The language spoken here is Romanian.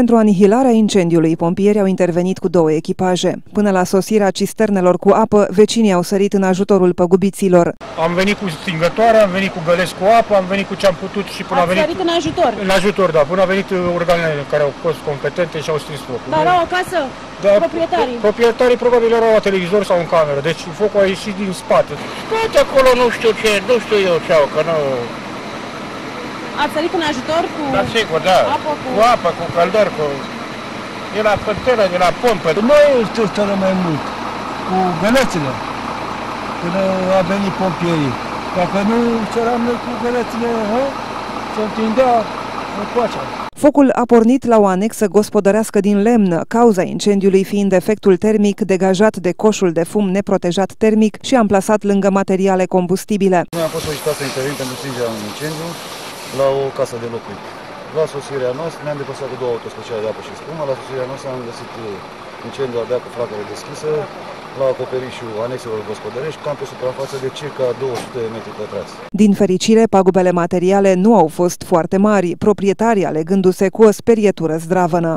Pentru anihilarea incendiului, pompierii au intervenit cu două echipaje. Până la sosirea cisternelor cu apă, vecinii au sărit în ajutorul păgubiților. Am venit cu stingătoare, am venit cu gălesc cu apă, am venit cu ce am putut și până Ați a venit... sărit în ajutor. În ajutor, da. Până a venit organele care au fost competente și au stins focul. Dar au acasă Da, proprietarii. Proprietarii probabil erau la televizor sau în cameră, deci focul a ieșit din spate. Poate acolo nu știu ce, nu știu eu ce au, că nu... Ați sărit în ajutor cu... Dar sigur, da. Apă cu- cu apă, cu căldăr, cu... De la fântână, de la pompă. Noi știu cel mai mult, cu gălețile, când a venit pompierii. Dacă nu ceram noi cu gălețile, hă? se întindea încoacea. Focul a pornit la o anexă gospodărească din lemn, cauza incendiului fiind efectul termic degajat de coșul de fum neprotejat termic și amplasat lângă materiale combustibile. Noi am fost solicitați să intervin pentru stingerea unui incendiu la o casă de locuit. La sosirea noastră ne-am deplasat cu două autospeciale de apă și spumă. La sosirea noastră am găsit uh, incendiul abia cu flacăre deschisă la acoperișul anexelor gospodărești, cam pe suprafață de circa 200 de metri pătrați. Din fericire, pagubele materiale nu au fost foarte mari, proprietarii alegându-se cu o sperietură zdravănă.